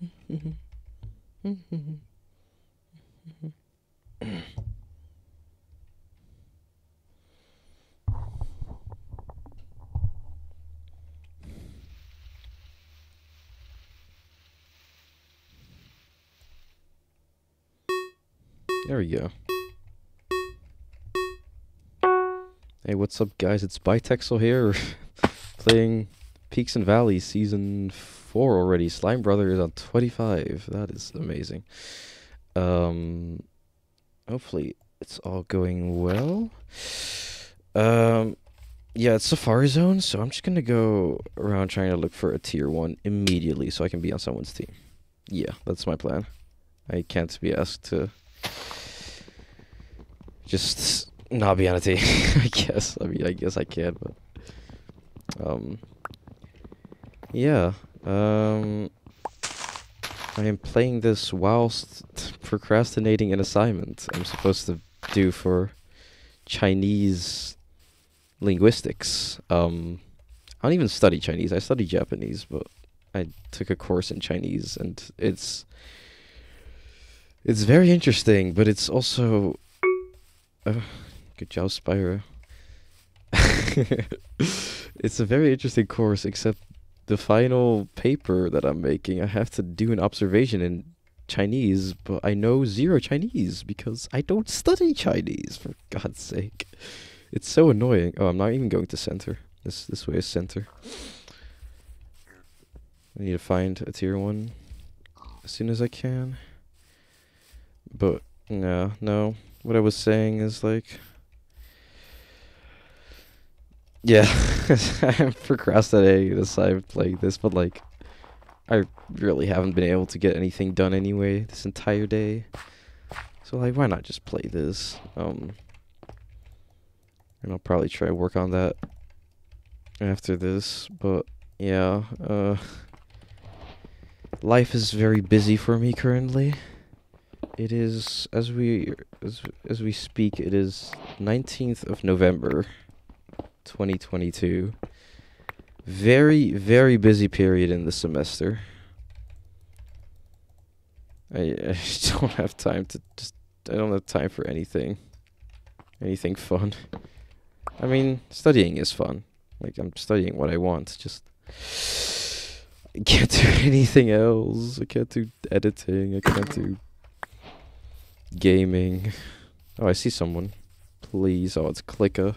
There we go. Hey, what's up, guys? It's Bitexel here, playing Peaks and Valleys Season 4 already. Slime Brother is on 25. That is amazing. Um, hopefully it's all going well. Um, yeah, it's Safari Zone, so I'm just gonna go around trying to look for a tier 1 immediately so I can be on someone's team. Yeah, that's my plan. I can't be asked to just not be on a team, I guess. I mean, I guess I can, but um, yeah. Um, I am playing this whilst procrastinating an assignment I'm supposed to do for Chinese linguistics. Um, I don't even study Chinese. I study Japanese, but I took a course in Chinese, and it's it's very interesting, but it's also uh, good job, Spyro. it's a very interesting course, except the final paper that I'm making, I have to do an observation in Chinese, but I know zero Chinese because I don't study Chinese, for God's sake. It's so annoying. Oh, I'm not even going to center. This this way is center. I need to find a tier one as soon as I can. But no, no. What I was saying is like Yeah, I'm procrastinating aside playing this, but like I really haven't been able to get anything done anyway this entire day. So like why not just play this? Um and I'll probably try to work on that after this, but yeah, uh life is very busy for me currently. It is as we as as we speak. It is nineteenth of November, twenty twenty two. Very very busy period in the semester. I I don't have time to just. I don't have time for anything. Anything fun. I mean, studying is fun. Like I'm studying what I want. Just I can't do anything else. I can't do editing. I can't do gaming. Oh, I see someone. Please. Oh, it's Clicker.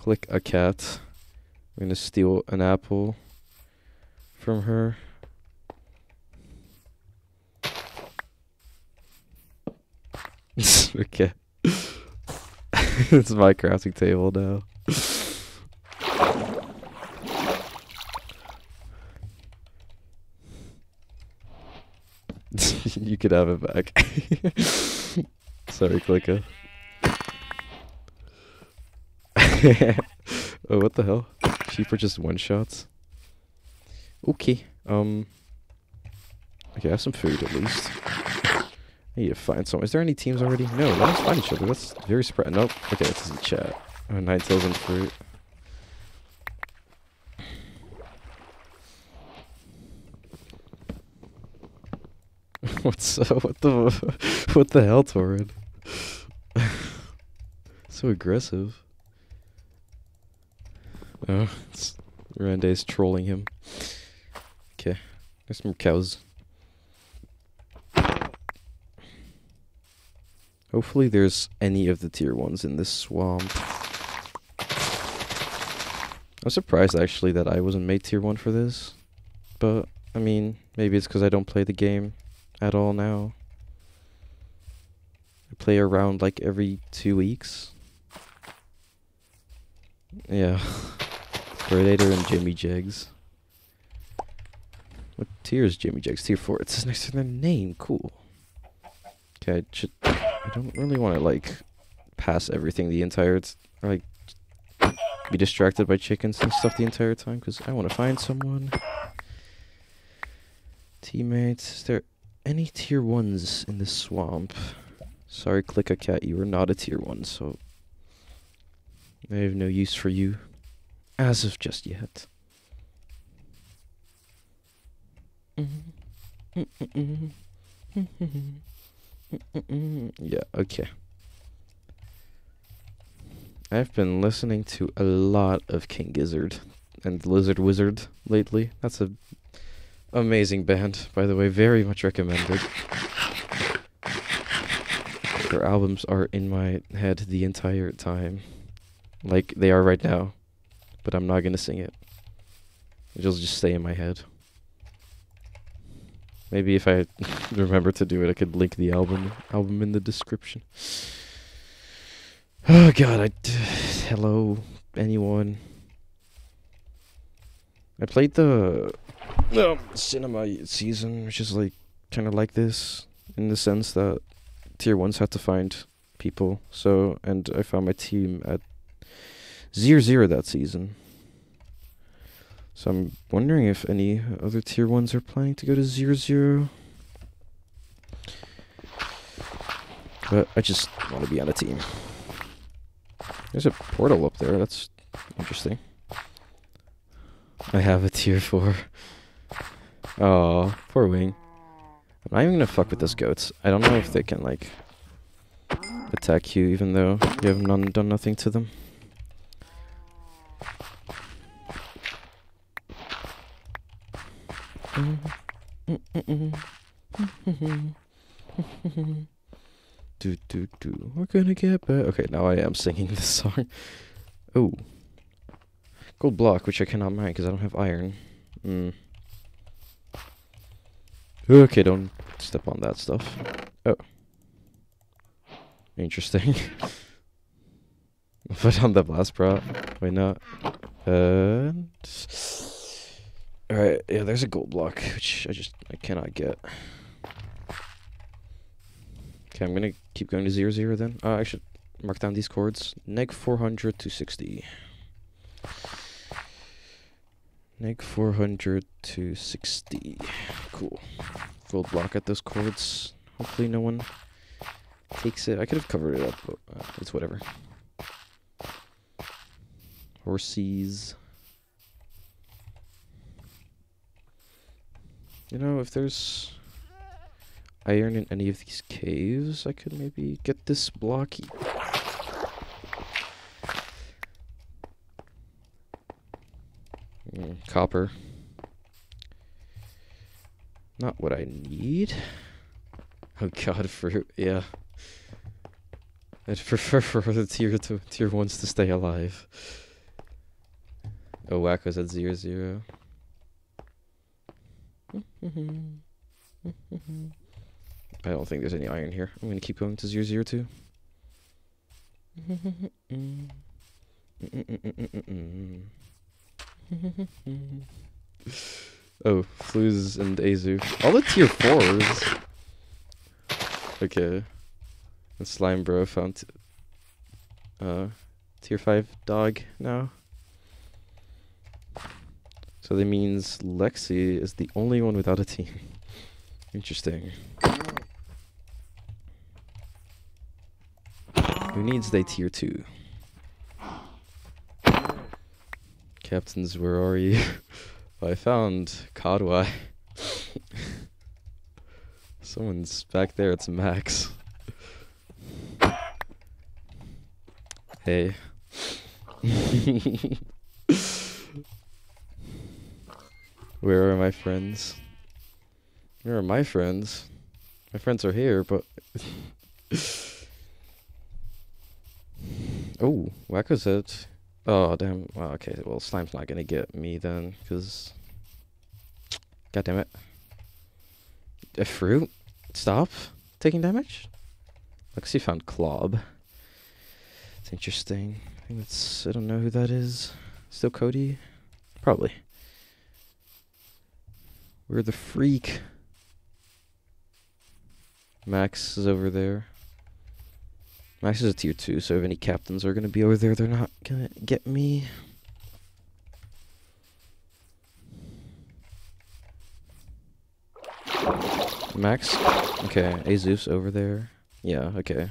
Click a cat. I'm gonna steal an apple from her. okay. it's my crafting table now. you could have it back. Sorry, Clicker. oh, what the hell? Sheep are just one shots. Okay. Um. Okay, I have some food at least. I need to find some. Is there any teams already? No, let us find each other. That's very surprising. Nope. Okay, this is chat. Oh, nine tails and fruit. What's uh, what the what the hell, Torrid? so aggressive. Oh, it's Rande's trolling him. Okay, there's some cows. Hopefully, there's any of the tier ones in this swamp. I'm surprised actually that I wasn't made tier one for this, but I mean, maybe it's because I don't play the game at all now. I play around like every two weeks. Yeah. Predator and Jimmy Jegs. What tier is Jimmy Jegs? Tier 4. It says next to their name. Cool. Okay, I, I don't really want to like pass everything the entire t- like be distracted by chickens and stuff the entire time because I want to find someone. Teammates, is there any tier ones in the swamp? Sorry, click a cat. You are not a tier one, so I have no use for you, as of just yet. Mm-hmm. yeah, okay. I've been listening to a lot of King Gizzard and Lizard Wizard lately. That's a amazing band, by the way. Very much recommended. Their albums are in my head the entire time. Like they are right now. But I'm not gonna sing it. It'll just stay in my head. Maybe if I remember to do it, I could link the album album in the description. Oh god, I hello anyone. I played the um, cinema season, which is like kind of like this in the sense that tier ones had to find people. So, and I found my team at zero zero that season. So I'm wondering if any other tier ones are planning to go to zero zero. But I just want to be on a team. There's a portal up there. That's interesting. I have a tier four. Oh, poor wing. I'm not even gonna fuck with those goats. I don't know if they can like attack you even though you have none done nothing to them. Do do do. We're gonna get back. Okay, now I am singing this song. Oh, gold block, which I cannot mine because I don't have iron. Hmm. Okay, don't step on that stuff. Oh. Interesting. Put on the blast prot. Why not? Alright, yeah, there's a gold block, which I just I cannot get. Okay, I'm gonna keep going to zero zero then. Uh, I should mark down these chords. Neg 400 to 60. Neg 400 to 60. Cool. Gold block at those chords. Hopefully no one takes it. I could have covered it up, but uh, it's whatever. Horses. You know, if there's iron in any of these caves, I could maybe get this blocky. Mm, copper. Not what I need. Oh god, for yeah. I'd prefer for the tier to tier ones to stay alive. Oh, Wacko's at zero zero. I don't think there's any iron here. I'm gonna keep going to zero zero two. oh, Fluz and Azu. All the tier fours. Okay. And Slime Bro found uh tier five dog now. So that means Lexi is the only one without a team. Interesting. Who needs they tier 2? Captains, where are you? I found Kadwai. Someone's back there, it's Max. hey. Where are my friends? Where are my friends? My friends are here, but... oh, Wacko's it. Oh, damn. Well, okay, well, Slime's not gonna get me then, because... God damn it. A fruit? Stop taking damage? Lexi found Clob. It's interesting. I think that's... I don't know who that is. Still Cody? Probably. We're the freak. Max is over there. Max is a tier 2, so if any captains are going to be over there, they're not going to get me. Max? Okay, Azus over there. Yeah, okay.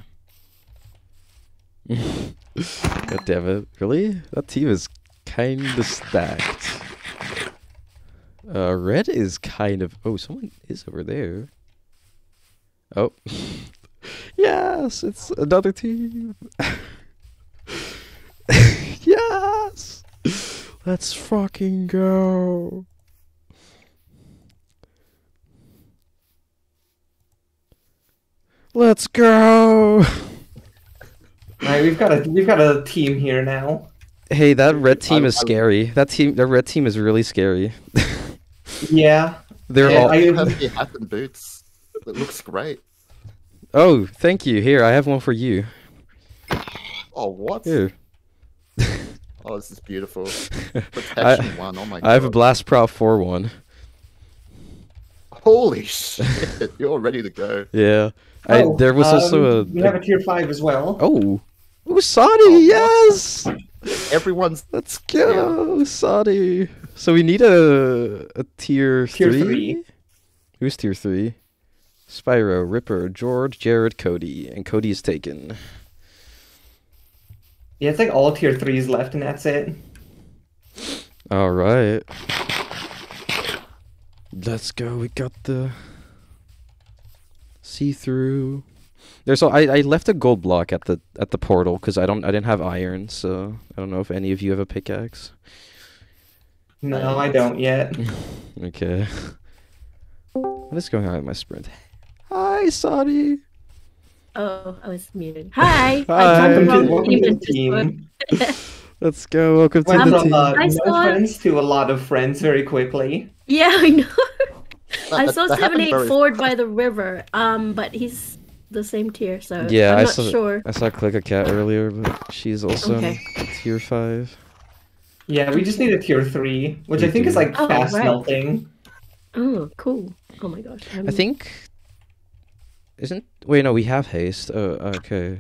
God damn it. Really? That team is kinda stacked. Uh, red is kind of. Oh, someone is over there. Oh. yes, it's another team. yes! Let's fucking go. Let's go. Alright, we've got a we've got a team here now. Hey, that red team is scary. That team, the red team is really scary. Yeah. They're Yeah, all. I- You have your hat and boots. It looks great. Oh, thank you. Here, I have one for you. Oh, what? Here, Oh, this is beautiful. Protection one. Oh my god. I have a Blast Prot 4 one. Holy shit! You're ready to go. Yeah. I, Oh, there was also a. um, we have a tier five as well. Oh, Usadi, yes! Everyone's Let's go, Usadi. So we need a a tier, Tier three? three. Who's tier three? Spyro, Ripper, George, Jared, Cody, and Cody is taken. Yeah, it's like all tier threes left, and that's it. All right. Let's go. We got the see through. There's all, I, I left a gold block at the at the portal because I don't I didn't have iron, so I don't know if any of you have a pickaxe. No, I don't yet. Okay. What is going on with my sprint? Hi, Sadi. Oh, I was muted. Hi. Hi. I Welcome jumped to, team the just team. Let's go. Welcome to Went the team. I no saw- friends to a lot of friends very quickly. Yeah, I know. I saw seven eight very forward by the river. Um, but he's the same tier, so Yeah, I'm I not saw- sure. I saw Click a Cat earlier, but she's also Okay. tier five. Yeah, we just need a tier three, which We I think is like Oh, fast right. melting. Oh, cool. Oh my gosh. I I'm- think. Isn't wait no we have haste. Oh okay.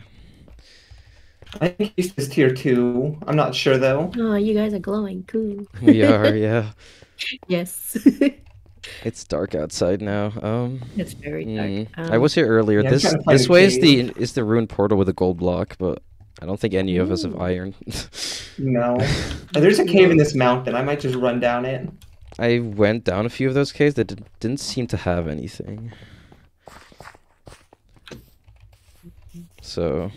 I think he's is tier two. I'm not sure though. Oh, you guys are glowing. Cool. We are yeah. Yes. It's dark outside now. Um. it's very dark. mm, I Um, was here earlier. yeah, this trying to find this a way is the cave. is the ruined portal with a gold block, but I don't think any of us have Ooh. iron. No. There's a cave in this mountain. I might just run down it. I went down a few of those caves that did, didn't seem to have anything. So,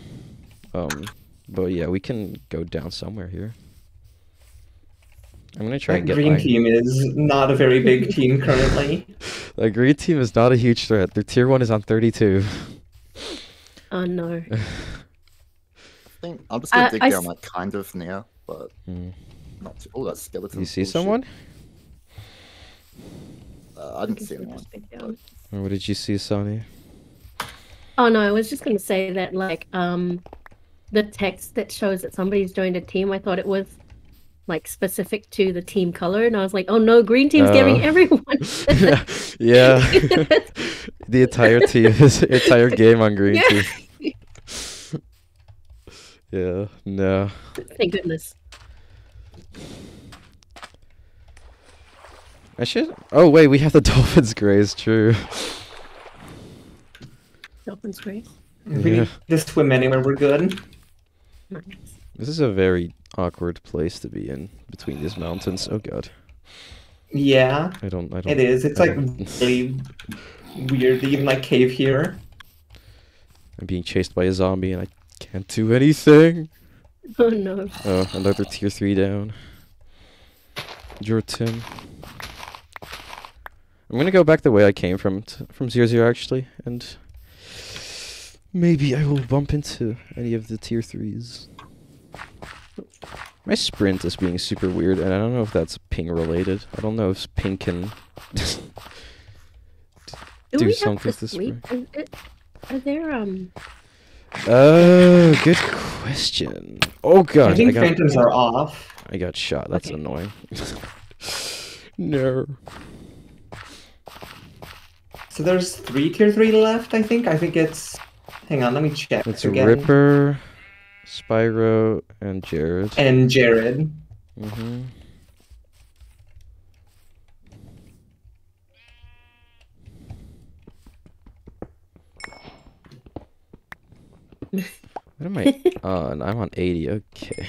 um, but yeah, we can go down somewhere here. I'm gonna try That and get green iron. team is not a very big team currently. The green team is not a huge threat. Their tier one is on 32. Oh no. I think I'm just gonna I- dig I down like kind of near, but Hmm. not too. Oh, that skeleton. You see bullshit. someone? Uh, I didn't see anyone. Just big down. Or what did you see, Sonny? Oh no, I was just gonna say that like um the text that shows that somebody's joined a team, I thought it was like specific to the team color, and I was like, oh no, green team's giving Oh. everyone. yeah, yeah. the entire team, is entire game on green Yeah. team. Yeah, no. Thank goodness. I should. Oh wait, we have the dolphins grace. True. Dolphins grace. If we Yeah. need swim anywhere, we're good. Nice. This is a very awkward place to be in between these mountains. Oh god, Yeah, I don't. I don't. it is. It's I like don't- really weird. Even like cave here. I'm being chased by a zombie and I can't do anything. Oh no. Oh, another tier three down. Your Jordan. I'm gonna go back the way I came from t- from zero zero actually, and maybe I will bump into any of the tier threes. My sprint is being super weird, and I don't know if that's ping related. I don't know if ping can. Do, Do something have to to sleep? Is it, are there um Oh, good question. Oh god, I I, think got phantoms are off. I got shot. That's Okay. annoying. no. So there's three tier three left. I think. I think it's. Hang on, let me check. It's again. Ripper, Spyro, and Jared. and Jared. hmm what am I on? I'm on 80. Okay.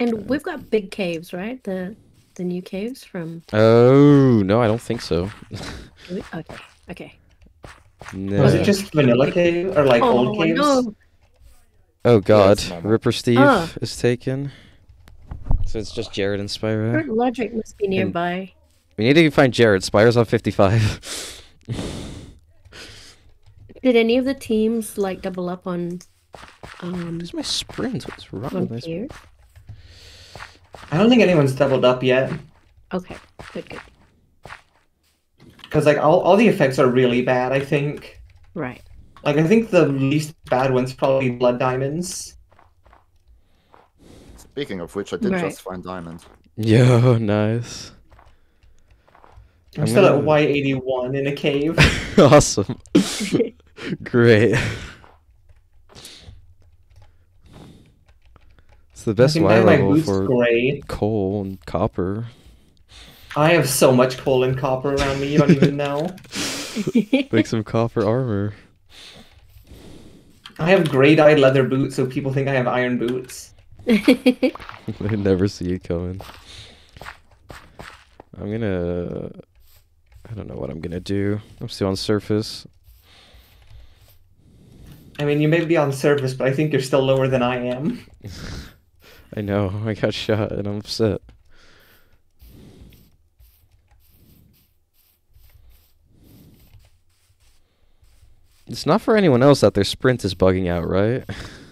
And we've got big caves, right? The the new caves from. Oh no, I don't think so. okay. Okay. No. Was it just vanilla cave or like oh, old caves? No. Oh god, Ripper Steve ah. is taken. So it's just Jared and Spyro. Fruit Logic must be nearby. We need to find Jared. Spyro's on 55. Did any of the teams like double up on um Where's my sprint? What's wrong with my sprint? here? I don't think anyone's doubled up yet. Okay, good, good. Because like all, all the effects are really bad, I think. Right. Like I think the least bad one's probably blood diamonds. Speaking of which, I did Right. just find diamond. Yo, nice. I'm, I'm still at gonna- Y81 in a cave. awesome. Great. It's the best I can Y dye my level for gray. coal and copper. I have so much coal and copper around me, you don't even know. Make some copper armor. I have gray dyed leather boots, so people think I have iron boots. they never see it coming. I'm gonna. I don't know what I'm gonna do. I'm still on surface. I mean, you may be on surface, but I think you're still lower than I am. I know. I got shot and I'm upset. It's not for anyone else that their sprint is bugging out, right?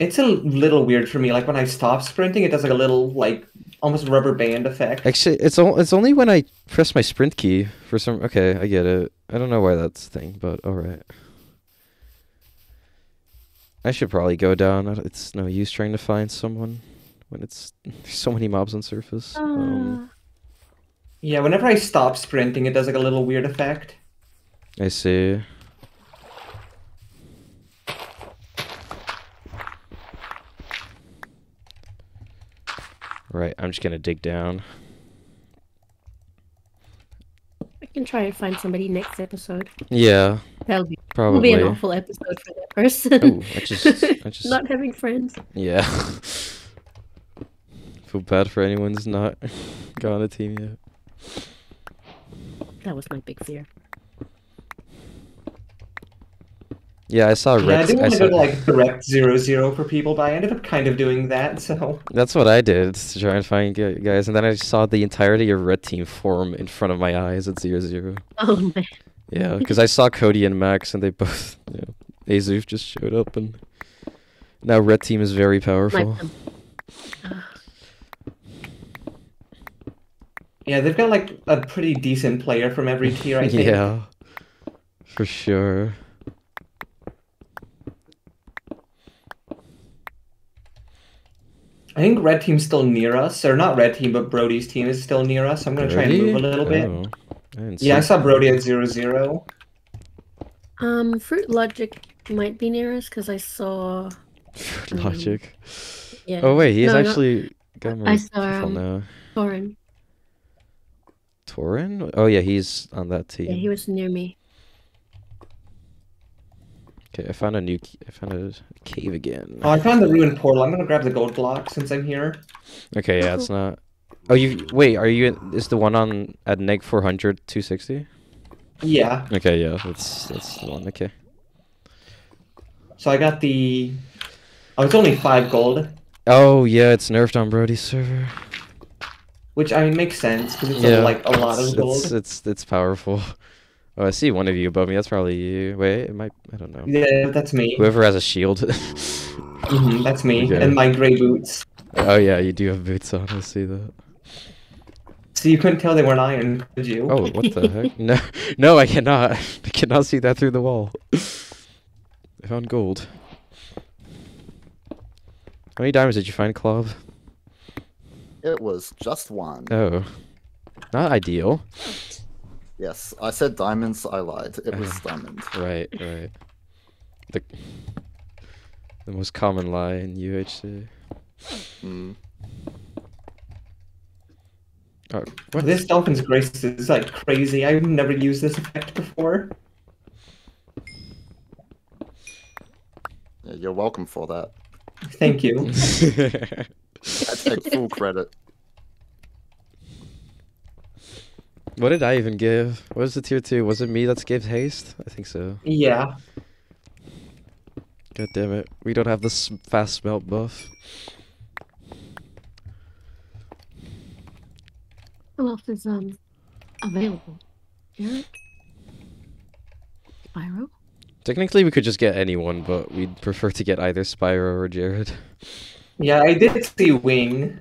It's a little weird for me. Like when I stop sprinting, it does like a little like almost rubber band effect. Actually, it's o- it's only when I press my sprint key for some. Okay, I get it. I don't know why that's a thing, but all right. I should probably go down. It's no use trying to find someone when it's there's so many mobs on surface. Um, Ah, Yeah, whenever I stop sprinting, it does like a little weird effect. I see. Right, I'm just gonna dig down. I can try and find somebody next episode. Yeah, That'll be will probably. be an awful episode for that person. Oh, I just, I just, Not having friends. yeah. Feel bad for anyone who's not got on a team yet. That was my big fear. Yeah, I saw Yeah, I didn't I want to saw, go to like direct zero zero for people, but I ended up kind of doing that. So That's what I did to try and find guys, and then I saw the entirety of red team form in front of my eyes at zero zero. Oh man. Yeah, because I saw Cody and Max, and they both, you know, Azuf just showed up, and now red team is very powerful. Like them. Ah, yeah, they've got like a pretty decent player from every tier. I think. yeah, for sure. I think red team's still near us, or not red team, but Brody's team is still near us. I'm gonna try and move a Brody? little bit. Oh, I Yeah, I saw Brody at zero zero. Um, Fruit Logic might be near us because I saw. um, logic. Yeah. Oh wait, he's No, not- actually got I saw, people um, now. Thorin. Torin? Oh yeah, he's on that team. Yeah, he was near me. Okay, I found a new. I found a cave again. Oh, I found the ruined portal. I'm gonna grab the gold block since I'm here. Okay, yeah, it's not. Oh, you wait. Are you? in- Is the one on at neg 400 260? Yeah. Okay, yeah, that's that's the one. Okay. So I got the. Oh, it's only five gold, Oh yeah, it's nerfed on Brody's server. which I mean makes sense because it's yeah, a, like a lot it's, of gold. It's, it's it's powerful. Oh, I see one of you above me. That's probably you. Wait, it might. I don't know. Yeah, that's me. Whoever has a shield. hmm that's me Okay. and my gray boots. oh yeah, you do have boots on. I see that. So you couldn't tell they weren't iron, could you? Oh, what the heck? No, no, I cannot. I cannot see that through the wall. I found gold. How many diamonds did you find, Clob? It was just one. Oh, not ideal. Yes, I said diamonds. I lied. It was diamond. Right, right. The the most common lie in UHC. Mm. Oh, what? This Dolphin's Grace is like crazy. I've never used this effect before. Yeah, you're welcome for that. Thank you. I take full credit. What did I even give? What was the tier two? Was it me that gave haste? I think so. Yeah. God damn it. We don't have this fast smelt buff. Who else is um available? Eric? Spyro? Technically, we could just get anyone, but we'd prefer to get either Spyro or Jared. Yeah, I did see Wing,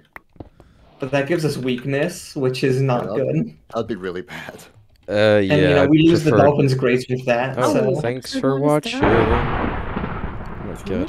but that gives us weakness, which is not Yeah. good. That'd be really bad. Uh, yeah. And you know, I'd we lose the prefer- Dolphins' grace with that. Oh, so thanks for watching. start. Oh my god.